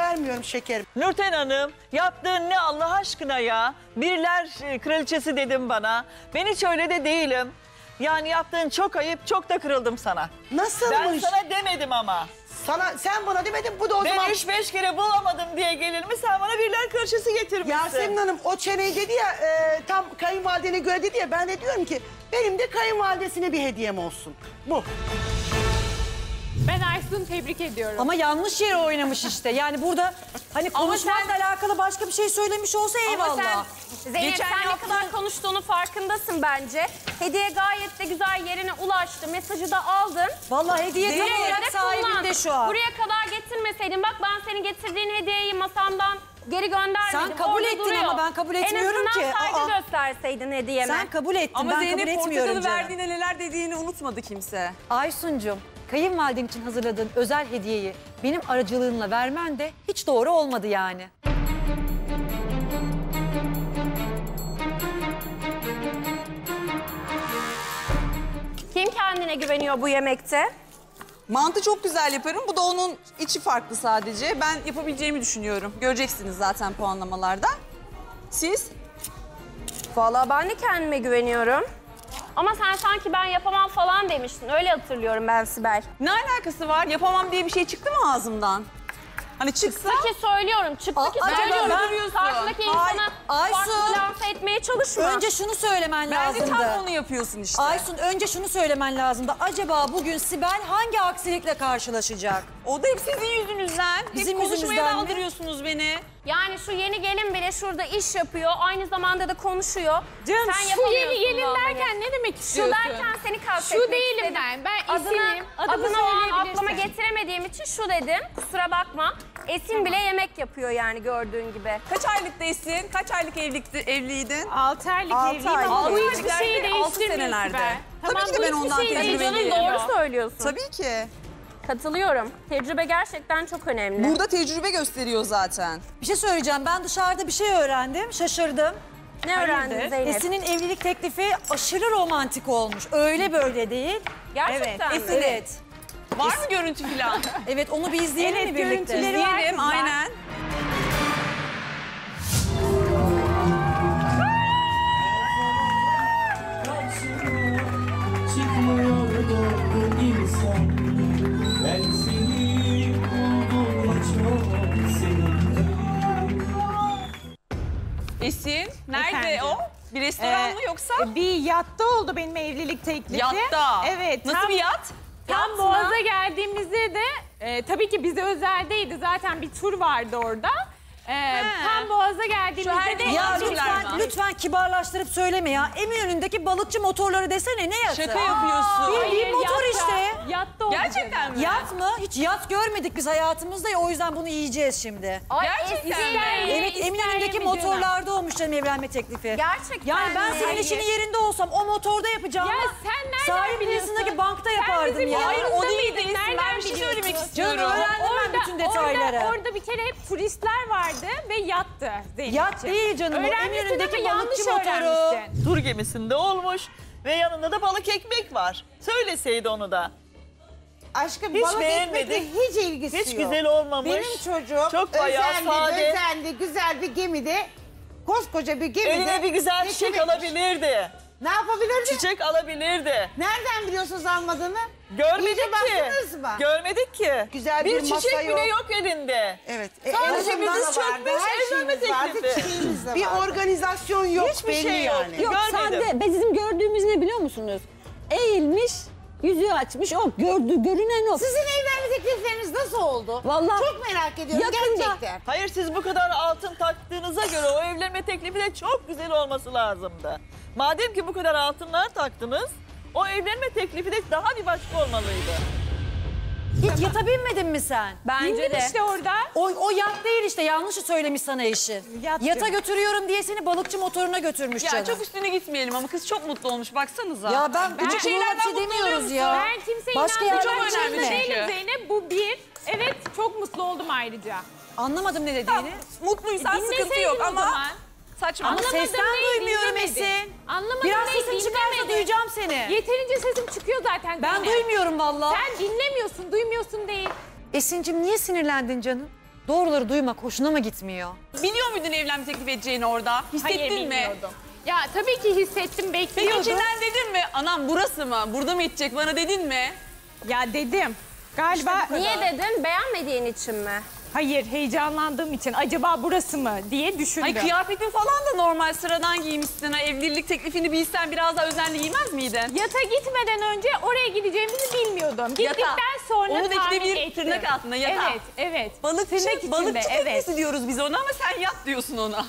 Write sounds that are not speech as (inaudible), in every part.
vermiyorum şekerim. Nurten Hanım yaptığın ne Allah aşkına ya? Birler e, kraliçesi dedim bana. Ben hiç öyle de değilim. Yani yaptığın çok ayıp, çok da kırıldım sana. Ben Nasılmış? sana demedim ama. Sana sen bana demedin bu da o Ben zaman. üç beş kere bulamadım diye gelir mi? Sen bana birler kraliçesi getirmişsin. Yasemin Hanım o çeneyi dedi ya e, tam kayınvalidene göre dedi ya ben de diyorum ki benim de kayınvalidesine bir hediyem olsun. Bu. Aysun'u tebrik ediyorum. Ama yanlış yere oynamış işte. Yani burada hani konuşmakla alakalı başka bir şey söylemiş olsa eyvallah. Ama sen Zeynep Geçen sen ne yaptığın- kadar konuştuğunu farkındasın bence. Hediye gayet de güzel yerine ulaştı. Mesajı da aldın. Vallahi hediye tam Güle olarak güle kullan. sahibinde şu an. Buraya kadar getirmeseydin bak ben senin getirdiğin hediyeyi masamdan geri göndermedim. Sen kabul Orada ettin duruyor. ama ben kabul etmiyorum En azından ki. saygı Aa. gösterseydin hediyeme. Sen kabul ettin Ama ben Zeynep kabul etmiyorum portakalı canım. verdiğinde neler dediğini unutmadı kimse. Aysun'cum kayınvaliden için hazırladığın özel hediyeyi benim aracılığımla vermen de hiç doğru olmadı yani. Kim kendine güveniyor bu yemekte? Mantı çok güzel yaparım. Bu da onun içi farklı sadece. Ben yapabileceğimi düşünüyorum. Göreceksiniz zaten puanlamalarda. Siz? Vallahi ben de kendime güveniyorum. Ama sen sanki ben yapamam falan demiştin. Öyle hatırlıyorum ben Sibel. Ne alakası var? Yapamam diye bir şey çıktı mı ağzımdan? Hani çıksa... Çıktı ki söylüyorum. Çıktı Aa, ki acaba söylüyorum. ben-. Karşındaki Ay- insana Aysun. farklı lanse etmeye çalışma. Önce şunu söylemen Bence lazımdı. tam onu yapıyorsun işte. Aysun önce şunu söylemen lazımdı. Acaba bugün Sibel hangi aksilikle karşılaşacak? O da hep sizin yüzünüzden. Bizim hep konuşmaya yüzümüzden mi? daldırıyorsunuz beni. Yani şu yeni gelin bile şurada iş yapıyor. Aynı zamanda da konuşuyor. Canım şu yeni gelin derken ne demek Şu istiyorsun? derken seni kastetmek Şu değilim istedim. ben. Ben Adını, Esin'im. Adımı adını o an aklıma getiremediğim için şu dedim. Kusura bakma. Esin bile yemek yapıyor yani gördüğün gibi. Kaç aylıktaysın? Kaç aylık evlilikti, evliydin? 6 aylık Altı evliyim ay. ama bu Altı hiçbir aylık şeyi değiştirmiyor. Tabii Tamam, ki de ben ondan şeyi tecrübeliyim. Doğru söylüyorsun. Tabii ki. Katılıyorum. Tecrübe gerçekten çok önemli. Burada tecrübe gösteriyor zaten. Bir şey söyleyeceğim. Ben dışarıda bir şey öğrendim. Şaşırdım. Ne öğrendin Zeynep? Esin'in evlilik teklifi aşırı romantik olmuş. Öyle böyle değil. Gerçekten mi? Esin- Evet. Var mı görüntü falan? (laughs) Evet onu bir izleyelim Evet, mi birlikte? görüntüleri var. Esin, nerede Efendim? o? Bir restoran Ee, mı yoksa? Bir yatta oldu benim evlilik teklifi. Yatta. Evet. Nasıl tam- bir yat? Tam Yat mı? Boğaz'a geldiğimizde de e, tabii ki bize özeldeydi. Zaten bir tur vardı orada. E, tam Boğaz'a geldiğimizde de... Ya lütfen, lütfen kibarlaştırıp söyleme ya. Eminönü'ndeki balıkçı motorları desene ne yatı? Şaka yapıyorsun. Bildiğin motor yatta- işte. Yatta oldu Gerçekten canım. mi? Yat mı? Hiç yat görmedik biz hayatımızda ya o yüzden bunu yiyeceğiz şimdi. Ay, Gerçekten mi? Evet Eminönü'ndeki mi canım? motorlarda olmuş canım evlenme teklifi. Gerçekten Yani ben mi? senin işinin yerinde olsam o motorda yapacağım. Ya sen nereden biliyorsun? Bankta yapardım ya. Hayır o değil. Ben bir şey söylemek Canım istiyorum. bütün detayları. Orada, orada bir kere hep turistler vardı ve yattı. Yat değil canım Öğrenmişsin Eminönü'ndeki ama yanlış balıkçı motoru. öğrenmişsin. Tur gemisinde olmuş ve yanında da balık ekmek var. Söyleseydi onu da. Aşkım Hiç balık beğenmedik. ekmekle hiç ilgisi Hiç yok. güzel olmamış. Benim çocuğum Çok bayağı sade. özenli, güzel bir gemide, koskoca bir gemide. Eline bir güzel çiçek geçinemiş. alabilirdi. Ne yapabilirdi? Çiçek alabilirdi. Nereden biliyorsunuz almadığını? Görmedik İyice ki. baktınız mı? Görmedik ki. Güzel bir bir çiçek masa bile yok. elinde. Evet. E, Sadece bizi vardı, çökmüş evlenme teklifi. bir organizasyon yok Hiçbir belli şey yok. yani. Yok. Yok Görmedim. sade. Bizim gördüğümüz ne biliyor musunuz? Eğilmiş, yüzüğü açmış. O gördü, görünen o. Sizin teklifleriniz nasıl oldu? Vallahi Çok merak ediyorum yakında- gerçekten. Hayır siz bu kadar altın taktığınıza göre o evlenme teklifi de çok güzel olması lazımdı. Madem ki bu kadar altınlar taktınız, o evlenme teklifi de daha bir başka olmalıydı. Hiç yata binmedin mi sen? Bence İndim de. işte orada. O, o yat değil işte yanlışı söylemiş sana eşin. Yat Yata götürüyorum diye seni balıkçı motoruna götürmüş Ya canım. çok üstüne gitmeyelim ama kız çok mutlu olmuş baksanıza. Ya ben gıcık şeylerden bir şey demiyoruz ya. Ben kimseye Başka inandırmak yerden çok önemli zorunda çünkü. değilim Zeynep. Bu bir. Evet çok mutlu oldum ayrıca. Anlamadım ne dediğini. Mutluysan E, sıkıntı yok o ama zaman. Saçma. Ama Anlamadım sesten neyi duymuyorum dinlemedin? Esin. Anlamadım Biraz neyi sesin çıkarsa dinlemedin? duyacağım seni. Yeterince sesim çıkıyor zaten Ben duymuyorum vallahi. Sen dinlemiyorsun, duymuyorsun değil. Esin'cim niye sinirlendin canım? Doğruları duymak hoşuna mı gitmiyor? Biliyor muydun evlenme teklif edeceğini orada? Hissettin Hayır mi? bilmiyordum. Ya tabii ki hissettim, Peki bekliyordum. içinden dedin mi? Anam burası mı? Burada mı edecek bana dedin mi? Ya dedim. Galiba Niye dedin? Beğenmediğin için mi? Hayır heyecanlandığım için acaba burası mı diye düşündüm. Ay kıyafetin falan da normal sıradan giymişsin. Ha, evlilik teklifini bilsen biraz daha özenli giymez miydin? Yata gitmeden önce oraya gideceğimizi bilmiyordum. Gittikten sonra Onun tahmin bir ettim. tırnak altında yatağı. Evet, evet. Balıkçı, Tırnak balıkçı içinde, teknesi evet. diyoruz biz ona ama sen yat diyorsun ona.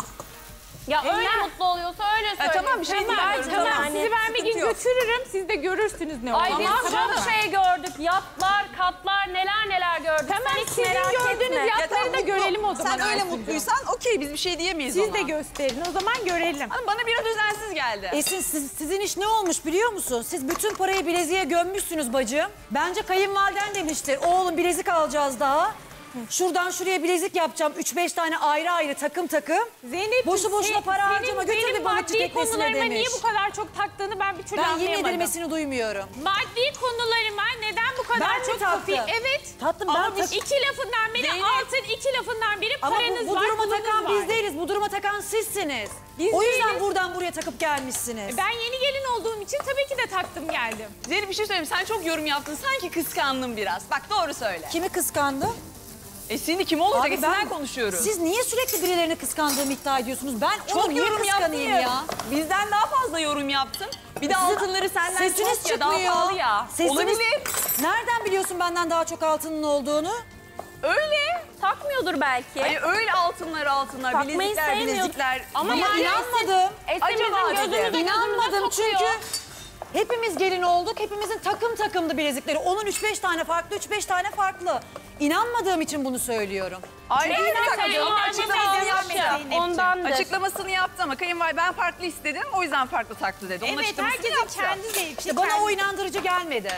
Ya öyle Evlen- mutlu oluyorsa öyle söyle. tamam, bir şey Tamam, demiyorum, tamam. tamam. Sizi ben bir gün Sıkıntı yok. götürürüm. Siz de görürsünüz ne Ay olduğunu. biz Tamam çok şey gördük. Yatlar, katlar, neler neler gördük. Tamam Sen sizin merak gördüğünüz etme. yatları da mutlu. görelim o zaman. Sen öyle mutluysan okey biz bir şey diyemeyiz Siz ona. de gösterin o zaman görelim. Ama Bana biraz özensiz geldi. Esin siz- sizin iş ne olmuş biliyor musun? Siz bütün parayı bileziğe gömmüşsünüz bacım. Bence kayınvaliden demiştir. Oğlum bilezik alacağız daha. Şuradan şuraya bilezik yapacağım. 3-5 tane ayrı ayrı takım takım. Zeynep Boşu boşuna para senin harcama, götür bir balıkçı teknesine konularıma demiş. niye bu kadar çok taktığını ben bir türlü Ben yemin anlayamadım. ederim Esin'i duymuyorum. Maddi konularıma neden bu kadar Ben mi çok taktım? kafi? Evet. Tatlım ben tak- iki lafından biri Zeynep. altın, iki lafından biri Ama paranız bu, bu var, duruma pulunuz takan var. biz değiliz. Bu duruma takan sizsiniz. Biz o yüzden değiliz. buradan buraya takıp gelmişsiniz. Ben yeni gelin olduğum için tabii ki de taktım geldim. Zeynep bir şey söyleyeyim sen çok yorum yaptın sanki kıskandın biraz. Bak doğru söyle. Kimi kıskandım? Esin'i kim olacak? Abi Esin'den konuşuyoruz. Siz niye sürekli birilerini kıskandığımı iddia ediyorsunuz? Ben çok onu niye yorum kıskanayım ya. ya? Bizden daha fazla yorum yaptın. Bir de Sizin altınları senden sesiniz çok ya daha çıkmıyor. pahalı ya. Sesiniz- Olabilir. Nereden biliyorsun benden daha çok altının olduğunu? Öyle. Takmıyordur belki. Ay öyle altınlar altınlar, Takmayı bilezikler sevmiyor. bilezikler. Ama Ama yani inanmadım. Acaba gözümüze İnanmadım çünkü hepimiz gelin olduk. Hepimizin takım takımdı bilezikleri. Onun 3-5 tane farklı, 3-5 tane farklı. İnanmadığım için bunu söylüyorum. Dakika, söyleyeyim, ama ben açıklamasını yaptı. Ondandır. Açıklamasını yaptı ama kayınvalide ben farklı istedim o yüzden farklı taktı dedi. Onun evet herkesin yaptı. kendi zevki. İşte bana kendi- o inandırıcı gelmedi.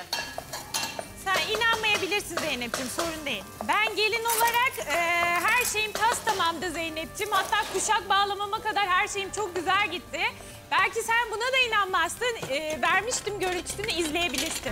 Sen inanmayabilirsin Zeynep'ciğim sorun değil. Ben gelin olarak e, her şeyim tas tamamdı Zeynep'ciğim. Hatta kuşak bağlamama kadar her şeyim çok güzel gitti. Belki sen buna da inanmazsın. E, vermiştim görüntüsünü izleyebilirsin.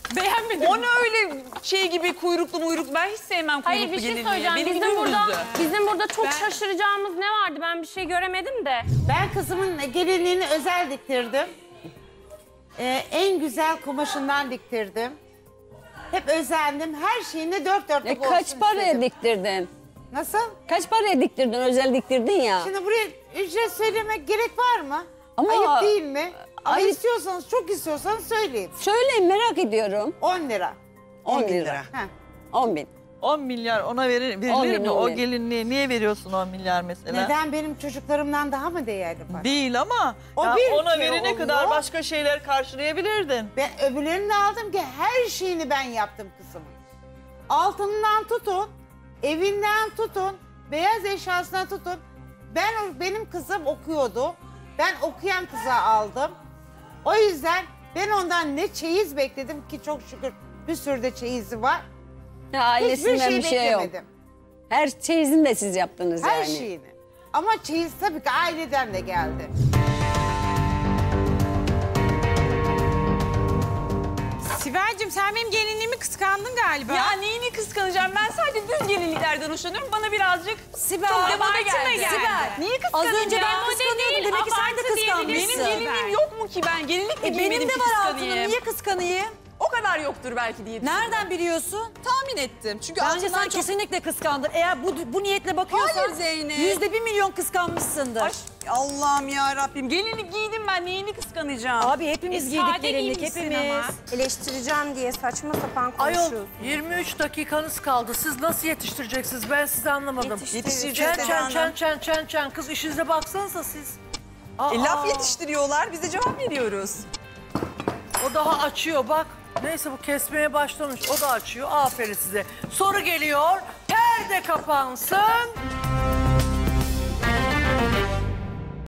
Beğenmedim. O ne öyle şey gibi kuyruklu muyruklu ben hiç sevmem kuyruklu Hayır bir şey gelinliği. söyleyeceğim. Benim Bizim burada, bizim burada çok Ben- şaşıracağımız ne vardı? Ben bir şey göremedim de. Ben kızımın gelinliğini özel diktirdim. Ee, en güzel kumaşından diktirdim. Hep özendim. Her şeyini dört E, dörtlük olsun kaç paraya istedim. diktirdin? Nasıl? Kaç paraya diktirdin? Özel diktirdin ya. Şimdi buraya ücret söylemek gerek var mı? Ama- Ayıp değil mi? Ayıp- istiyorsanız, çok istiyorsanız söyleyin. Söyleyin merak ediyorum. 10 lira. 10 lira. Heh. 10 bin. 10 milyar ona verir, On verilir bin, mi? on O bin. gelinliğe niye veriyorsun 10 milyar mesela? Neden benim çocuklarımdan daha mı değerli para? Değil ama O ya bir ona verene oluyor. kadar başka şeyler karşılayabilirdin. Ben öbürlerini aldım ki her şeyini ben yaptım kızımın. Altından tutun, evinden tutun, beyaz eşyasına tutun. Ben benim kızım okuyordu. Ben okuyan kıza aldım. O yüzden ben ondan ne çeyiz bekledim ki çok şükür bir sürü de çeyizi var. Ya ailesinden Hiçbir şey bir şey yok. beklemedim. Her çeyizini de siz yaptınız Her yani. şeyini. Ama çeyiz tabii ki aileden de geldi. Gelinliklerden hoşlanıyorum. Bana birazcık Sibel. çok demode geldi. geldi. Sibel. Niye Az kıskanayım önce ya? ben kıskanıyordum. Demek ki sen de kıskanmışsın. Benim gelinliğim yok mu ki ben? Gelinlik mi E, benim giymedim de ki var kıskanayım? Niye kıskanayım? O kadar yoktur belki diye düşündüm. Nereden biliyorsun? Tahmin ettim. Çünkü Bence sen çok... kesinlikle kıskandın. Eğer bu, bu niyetle bakıyorsan Hayır Zeynep. yüzde bir milyon kıskanmışsındır. Ay, Allah'ım ya Rabbim. Gelinlik giydim ben. Neyini kıskanacağım? Abi hepimiz E, giydik gelinlik hepimiz. ama. Eleştireceğim diye saçma sapan Ayol konuşuyorsun. 23 dakikanız kaldı. Siz nasıl yetiştireceksiniz? Ben sizi anlamadım. Yetiştireceğiz Çen çen çen çen çen çen. Kız işinize baksanıza siz. Aa, E, laf yetiştiriyorlar. Biz de cevap veriyoruz. O daha açıyor bak. Neyse bu kesmeye başlamış. O da açıyor. Aferin size. Soru geliyor. Perde kapansın.